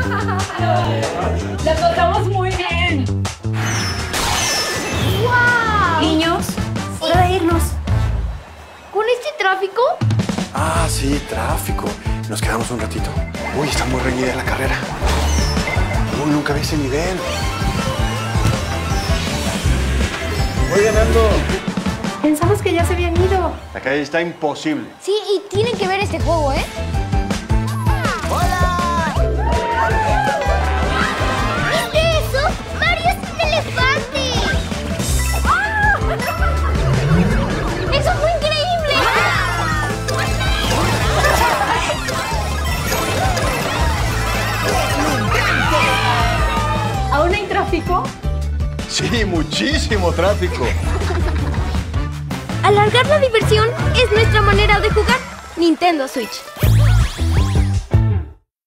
La pasamos muy bien. ¡Wow! Niños, hora de irnos. ¿Con este tráfico? Ah, sí, tráfico. Nos quedamos un ratito. Uy, está muy reñida la carrera. Uy, nunca vi ese nivel. Voy ganando. Pensamos que ya se habían ido. La calle está imposible. Sí, y tienen que ver este juego, ¿eh? Tráfico? Sí, muchísimo tráfico. Alargar la diversión es nuestra manera de jugar. Nintendo Switch.